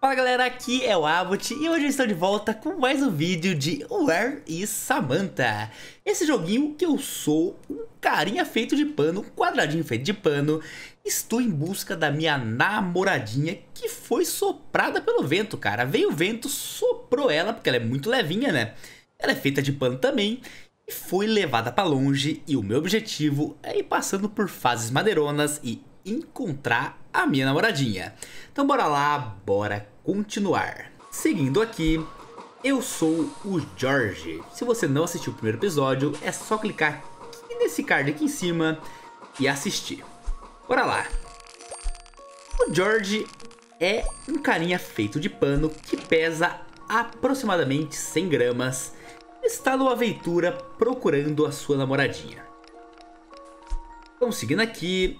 Fala galera, aqui é o Abbott e hoje eu estou de volta com mais um vídeo de Where is Samantha? Esse joguinho que eu sou um carinha feito de pano, um quadradinho feito de pano Estou em busca da minha namoradinha que foi soprada pelo vento, cara Veio o vento, soprou ela, porque ela é muito levinha, né? Ela é feita de pano também e foi levada para longe e o meu objetivo é ir passando por fases madeironas e encontrar a minha namoradinha. Então bora lá, bora continuar. Seguindo aqui, eu sou o Jorge. Se você não assistiu o primeiro episódio, é só clicar nesse card aqui em cima e assistir. Bora lá. O George é um carinha feito de pano que pesa aproximadamente 100 gramas. Está numa aventura procurando a sua namoradinha. Então, seguindo aqui,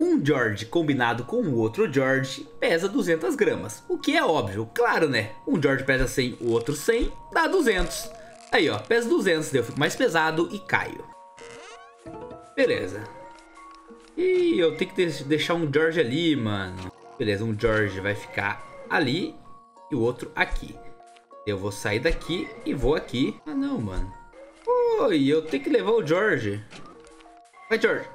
um George combinado com o outro George pesa 200 gramas. O que é óbvio, claro né? Um George pesa 100, o outro 100, dá 200. Aí ó, pesa 200, daí eu fico mais pesado e caio. Beleza. E eu tenho que deixar um George ali, mano. Beleza, um George vai ficar ali e o outro aqui. Eu vou sair daqui e vou aqui. Ah não, mano. Oi, eu tenho que levar o George. Vai, George.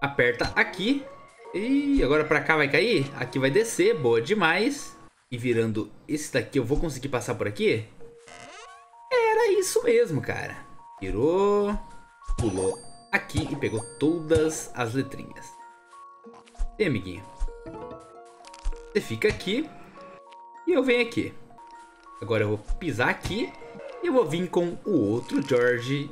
Aperta aqui. E agora pra cá vai cair? Aqui vai descer, boa demais. E virando esse daqui, eu vou conseguir passar por aqui? Era isso mesmo, cara. Virou, pulou aqui e pegou todas as letrinhas. E amiguinho? Você fica aqui e eu venho aqui. Agora eu vou pisar aqui e eu vou vir com o outro George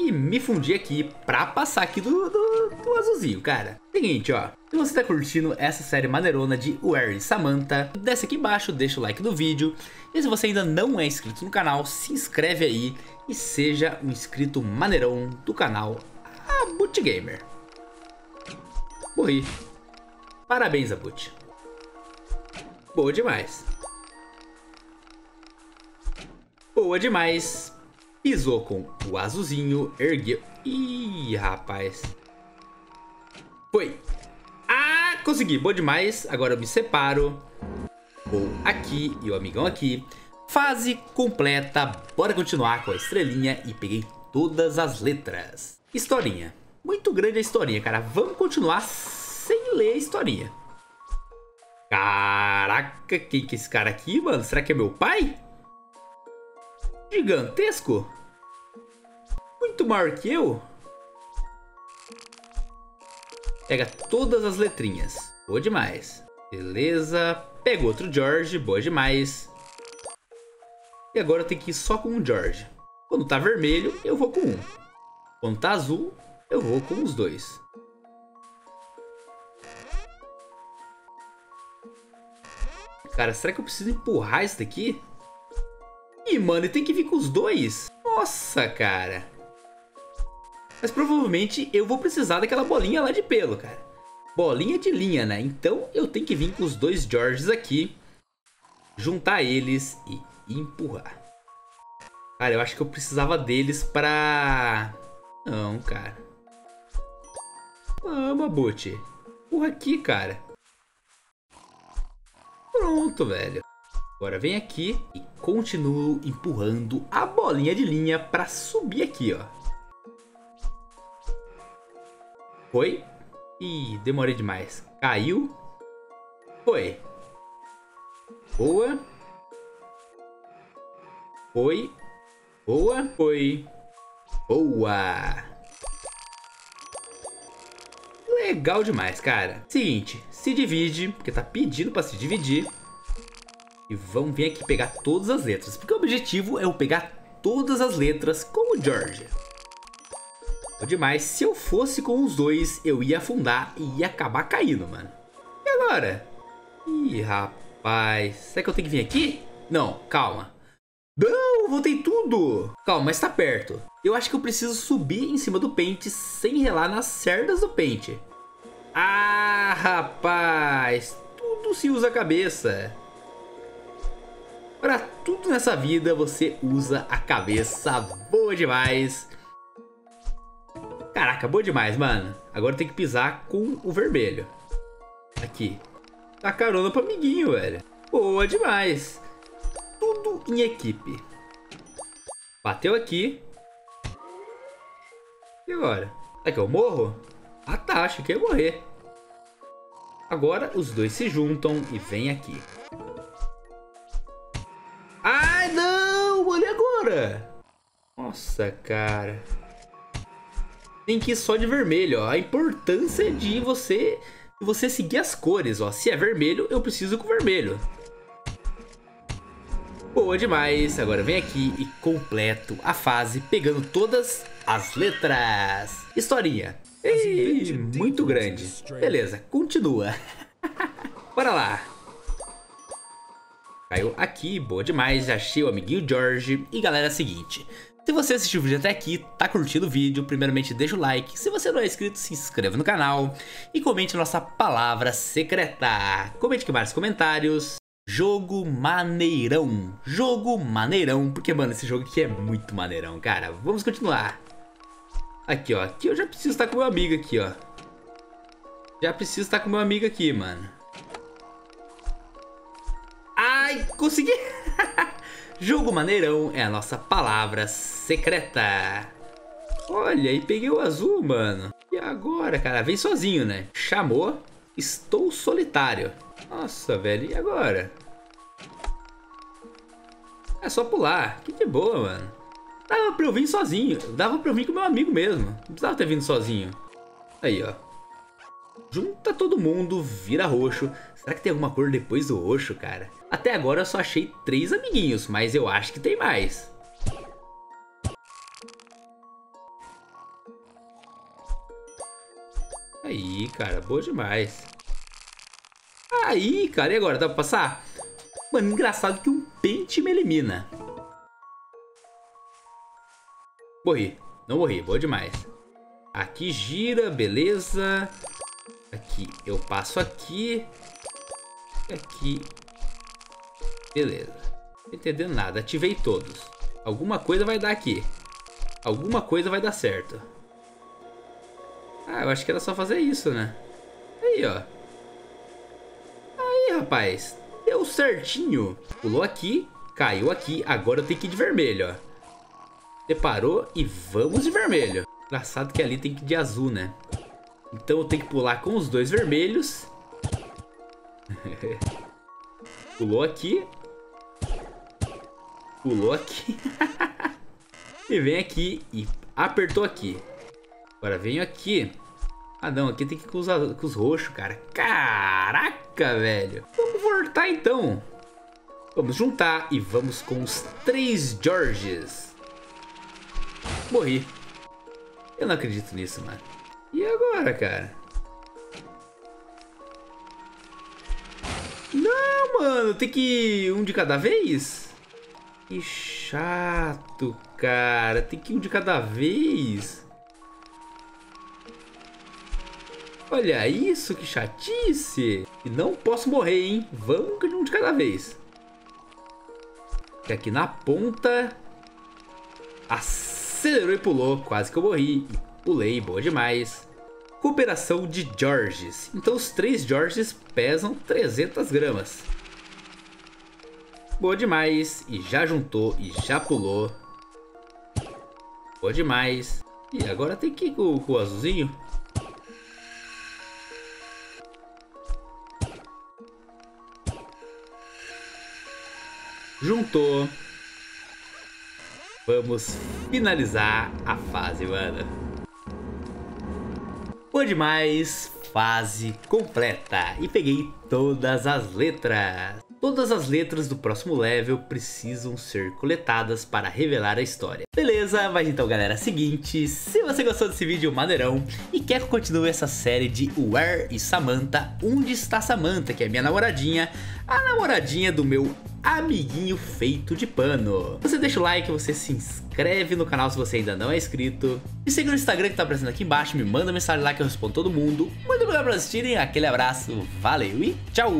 e me fundir aqui pra passar aqui do, do, do, azulzinho, cara. Seguinte, ó. Se você tá curtindo essa série maneirona de Where is Samantha, desce aqui embaixo, deixa o like no vídeo. E se você ainda não é inscrito no canal, se inscreve aí e seja um inscrito maneirão do canal Abut Gamer. Morri. Parabéns, Abut. Boa demais. Boa demais. Pisou com o azulzinho, ergueu. Ih, rapaz. Foi. Ah, consegui. Boa demais. Agora eu me separo. Vou aqui e o amigão aqui. Fase completa. Bora continuar com a estrelinha e peguei todas as letras. Historinha. Muito grande a historinha, cara. Vamos continuar sem ler a historinha. Caraca, quem que é esse cara aqui, mano? Será que é meu pai? Gigantesco? Muito maior que eu? Pega todas as letrinhas. Boa demais. Beleza. Pega outro George. Boa demais. E agora eu tenho que ir só com um George. Quando tá vermelho, eu vou com um. Quando tá azul, eu vou com os dois. Cara, será que eu preciso empurrar isso daqui? Ih, mano, tem que vir com os dois. Nossa, cara. Mas provavelmente eu vou precisar daquela bolinha lá de pelo, cara. Bolinha de linha, né? Então eu tenho que vir com os dois Georges aqui. Juntar eles e empurrar. Cara, eu acho que eu precisava deles pra... Não, cara. Vamos, Boot. Empurra aqui, cara. Pronto, velho. Agora vem aqui e continuo empurrando a bolinha de linha para subir aqui, ó. Foi. Ih, demorei demais. Caiu. Foi. Boa. Foi. Boa. Foi. Boa. Legal demais, cara. Seguinte, se divide, porque tá pedindo para se dividir. E vamos vir aqui pegar todas as letras, porque o objetivo é eu pegar todas as letras com o George. Demais, se eu fosse com os dois, eu ia afundar e ia acabar caindo, mano. E agora? Ih, rapaz, será que eu tenho que vir aqui? Não, calma. Não, voltei tudo. Calma, mas tá perto. Eu acho que eu preciso subir em cima do pente sem relar nas cerdas do pente. Ah, rapaz, tudo se usa a cabeça. Para tudo nessa vida você usa a cabeça. Boa demais. Caraca, boa demais, mano. Agora tem que pisar com o vermelho. Aqui. Dá carona pro amiguinho, velho. Boa demais. Tudo em equipe. Bateu aqui. E agora? É que eu morro? Ah tá, achei que ia morrer. Agora os dois se juntam e vêm aqui. Nossa, cara. Tem que ir só de vermelho, ó. A importância de você, você seguir as cores, ó. Se é vermelho, eu preciso com vermelho. Boa demais. Agora vem aqui e completo a fase pegando todas as letras. Historinha. Ei, muito grande. Beleza, continua. Bora lá. Caiu aqui, boa demais, achei o amiguinho George. E galera, é seguinte, se você assistiu o vídeo até aqui, tá curtindo o vídeo, primeiramente deixa o like. Se você não é inscrito, se inscreva no canal. E comente nossa palavra secreta. Comente aqui vários comentários. Jogo maneirão. Jogo maneirão. Porque, mano, esse jogo aqui é muito maneirão, cara. Vamos continuar. Aqui, ó. Aqui eu já preciso estar com meu amigo aqui, ó. Já preciso estar com meu amigo aqui, mano. Ai, consegui! Jogo maneirão é a nossa palavra secreta. Olha, e peguei o azul, mano. E agora, cara? Vem sozinho, né? Chamou. Estou solitário. Nossa, velho. E agora? É só pular. Que de boa, mano. Dava pra eu vir sozinho. Dava pra eu vir com meu amigo mesmo. Não precisava ter vindo sozinho. Aí, ó. Junta todo mundo, vira roxo. Será que tem alguma cor depois do roxo, cara? Até agora eu só achei três amiguinhos, mas eu acho que tem mais. Aí, cara, boa demais. Aí, cara, e agora? Dá pra passar? Mano, engraçado que um pente me elimina. Morri. Não morri, boa demais. Aqui gira, beleza. Aqui eu passo aqui. Aqui. Beleza. Não entendendo nada. Ativei todos. Alguma coisa vai dar aqui. Alguma coisa vai dar certo. Ah, eu acho que era só fazer isso, né? Aí, ó. Aí, rapaz. Deu certinho. Pulou aqui, caiu aqui. Agora eu tenho que ir de vermelho, ó. Separou e vamos de vermelho. Engraçado que ali tem que ir de azul, né? Então eu tenho que pular com os dois vermelhos. Pulou aqui. Pulou aqui. e vem aqui e apertou aqui. Agora venho aqui. Ah não, aqui tem que ir com os, com os roxos, cara. Caraca, velho. Vamos voltar então. Vamos juntar e vamos com os três Georges. Morri. Eu não acredito nisso, mano. E agora, cara? Não, mano. Tem que ir um de cada vez? Que chato, cara. Tem que ir um de cada vez. Olha isso, que chatice. E não posso morrer, hein? Vamos um de cada vez. aqui na ponta... Acelerou e pulou, quase que eu morri. Pulei, boa demais. Cooperação de Georges. Então os três Georges pesam 300 gramas. Boa demais. E já juntou e já pulou. Boa demais. E agora tem que ir com, com o azulzinho. Juntou. Vamos finalizar a fase, mano. Demais, fase completa. E peguei todas as letras. Todas as letras do próximo level precisam ser coletadas para revelar a história. Beleza, mas então galera, seguinte, se você gostou desse vídeo maneirão e quer que continue essa série de Where e Samantha, onde está Samantha, que é minha namoradinha, a namoradinha do meu amiguinho feito de pano. Você deixa o like, você se inscreve no canal se você ainda não é inscrito. Me siga no Instagram que tá aparecendo aqui embaixo, me manda mensagem lá que eu respondo todo mundo. Muito obrigado por assistirem, aquele abraço, valeu e tchau!